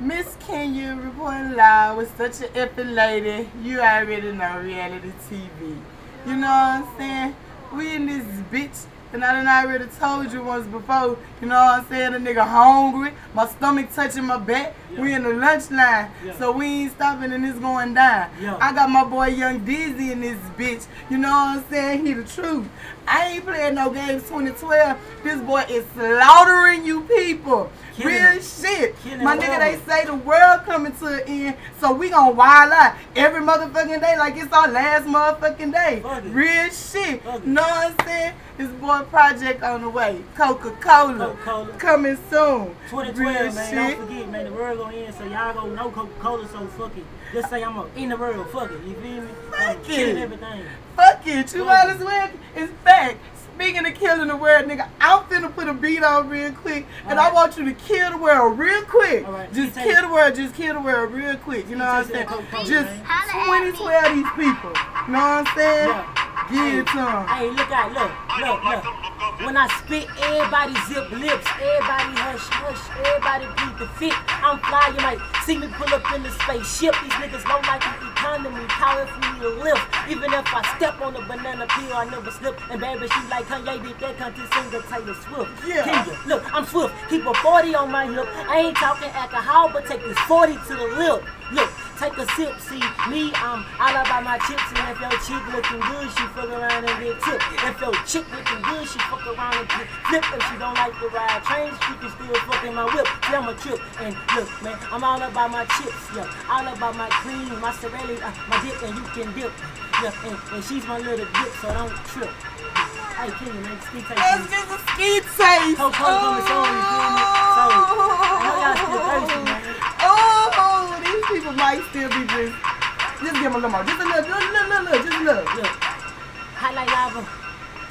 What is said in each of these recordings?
Miss Kenya reporting live with such an effing lady. You already know reality TV. You know what I'm saying? We in this bitch and I done already told you once before, you know what I'm saying? The nigga hungry, my stomach touching my back. Yeah. We in the lunch line, yeah. so we ain't stopping and it's going down. Yeah. I got my boy Yung Dizzy in this bitch, you know what I'm saying? He the truth. I ain't playing no games 2012. This boy is slaughtering you people. Killing Real shit. Killing my nigga, they say the world coming to an end, so we gonna wild out every motherfucking day like it's our last motherfucking day. Real shit. Know what I'm saying? This boy project on the way. Coca-Cola. Coca-Cola. Coming soon. 2012, Real man. Shit. Don't forget, man. The world gonna end, so y'all gonna know Coca-Cola, so fuck it. Just say I'm in the world. Fuck it. You feel me? Fuck I'm it. everything. Fuck it. You might as well. It's back. Speaking of killing the world, nigga, I'm finna put a beat on real quick, All and right. I want you to kill the world real quick. Right. Just kill the world, just kill the world real quick. You know what I'm saying? Just 2012 these people. You know what I'm saying? Yeah. Hey, it to. Hey, look out, look, look, look. When I spit, everybody zip lips, everybody hush, hush, everybody breathe the fit. I'm fly, you might see me pull up in the spaceship. These niggas low like the economy, power for me to lift. Even if I step on a banana peel, I never slip. And baby, she like Kanye did that country singer Taylor Swift. Yeah. Kenya, look, I'm swift. Keep a 40 on my hip. I ain't talking alcohol, but take this 40 to the lip. Look, take a sip. See, me, I'm all about my chips. And if your chick looking good, she fuck around and get tipped. If your chick looking good, she fuck around and get flipped. If she don't like to ride trains, she can still fuck in my whip. See, I'm a trip. And look, man, I'm all about my chips. Yeah, all about my cream, my Sorelli, uh, my dip, and you can dip. Yeah, and, and she's my little dip, so don't trip. Hey, Kenny, man, ski taste. It's just a ski taste. Coke oh. on the song, you feel me? So, I know y'all still just give them little more. Just a little, just a little, little, just a little. Look, highlight lava,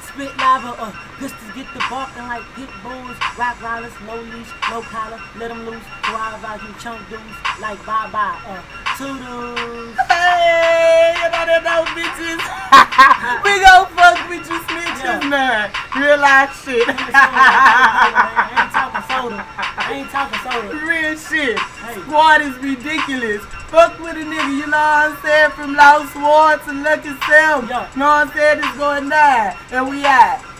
spit lava, uh, pistols get the barking like pit bulls, rock riders, no leash, no collar, let them loose, drive out you chunk dudes like bye-bye, uh, toodles. Hey, you know bitches. we gon' fuck with you snitches, yeah. man. Real life shit. I ain't talking soda. I ain't talking soda. Real shit. Hey. Squad is ridiculous. Fuck with a nigga, you know what I'm saying? From Lost Ward to Lucky Sam. Yeah. Know what I'm saying? It's going down. And we out.